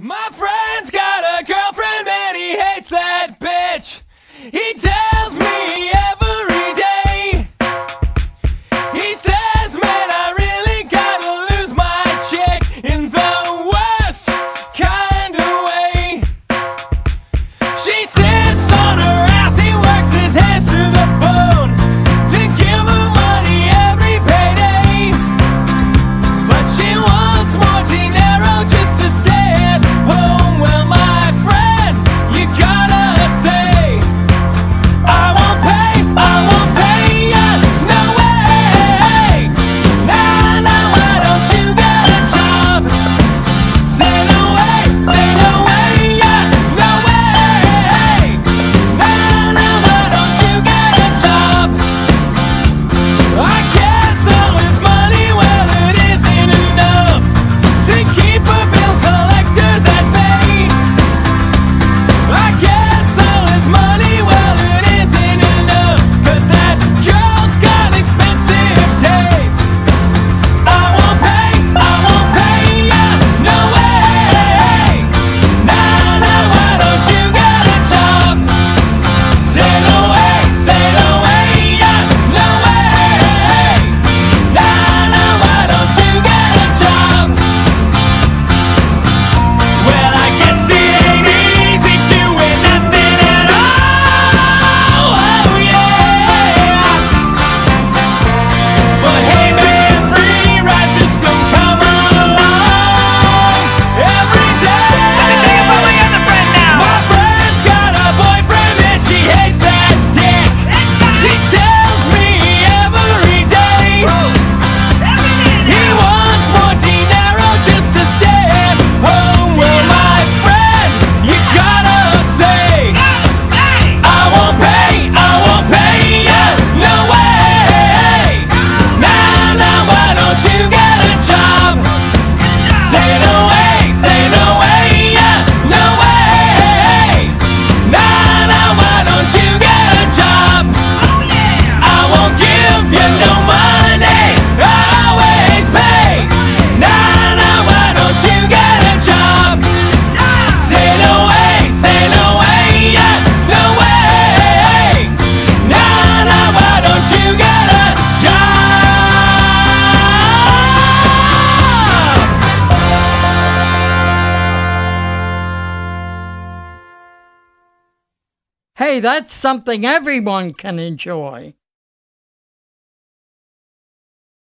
My friend's got a girlfriend, man, he hates that bitch. He tells Hey, that's something everyone can enjoy.